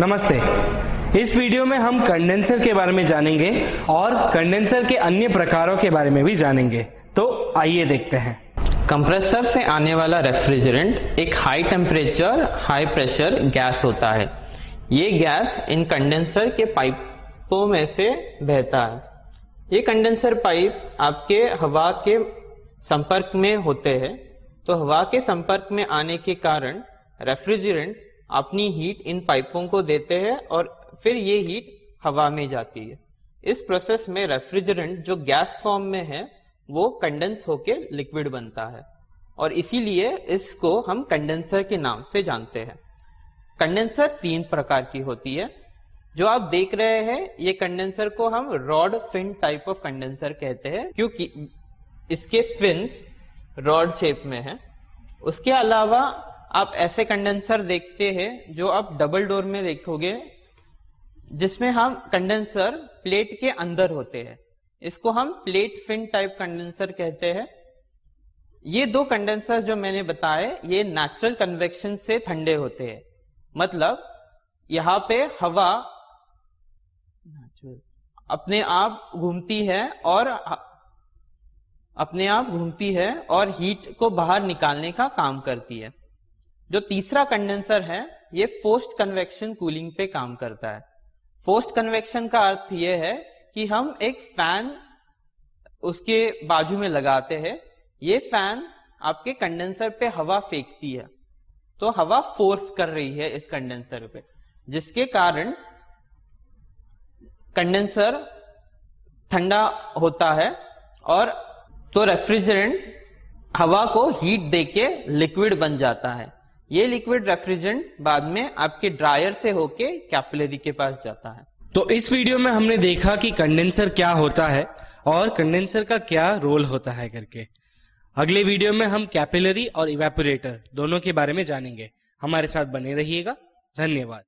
नमस्ते। इस वीडियो में हम कंडेंसर के बारे में जानेंगे और कंडेंसर के अन्य प्रकारों के बारे में भी जानेंगे। तो आइए देखते हैं। कंप्रेसर से आने वाला रेफ्रिजरेंट एक high temperature high pressure gas होता है। ये गैस इन कंडेंसर के पाइपों में से बहता है। ये कंडेंसर पाइप आपके हवा के संपर्क में होते हैं। तो हवा के संपर्क में आने के कारण रेफ्रिजरेंट अपनी हीट इन पाइपों को देते हैं और फिर ये हीट हवा में जाती है। इस प्रोसेस में रेफ्रिजरेंट जो गैस फॉर्म में है, वो कंडेंस होके लिक्विड बनता है। और इसीलिए इसको हम कंडेंसर के नाम से जानते हैं। कंडेंसर तीन प्रकार की होती है। जो आप देख रहे हैं, ये कंडेंसर को हम rod fin type of condenser कहते हैं, क्योंकि इसके फिन्स रॉड शेप में है। उसके अलावा आप ऐसे कंडेंसर देखते हैं जो आप डबल डोर में देखोगे, जिसमें हम कंडेंसर प्लेट के अंदर होते हैं। इसको हम प्लेट फिन टाइप कंडेंसर कहते हैं। ये दो कंडेंसर जो मैंने बताए, ये नेचुरल कन्वेक्शन से ठंडे होते हैं। मतलब यहाँ पे हवा अपने आप घूमती है और अपने आप घूमती है और हीट को बाहर निकालने का काम करती है। जो तीसरा कंडेंसर है, ये फोर्स्ड कन्वेक्शन कूलिंग पे काम करता है। फोर्स्ड कन्वेक्शन का अर्थ ये है कि हम एक फ़ैन उसके बाजू में लगाते हैं, ये फ़ैन आपके कंडेंसर पे हवा फेंकती है। तो हवा फोर्स कर रही है इस कंडेंसर पे, जिसके कारण कंडेंसर ठंडा होता है और तो रेफ्रिजरेंट हवा को हीट देके लिक्विड बन जाता है। ये लिक्विड रेफ्रिजरेंट बाद में आपके ड्रायर से होके कैपिलरी के पास जाता है। तो इस वीडियो में हमने देखा कि कंडेंसर क्या होता है और कंडेंसर का क्या रोल होता है करके। अगले वीडियो में हम कैपिलरी और इवेपोरेटर दोनों के बारे में जानेंगे। हमारे साथ बने रहिएगा। धन्यवाद।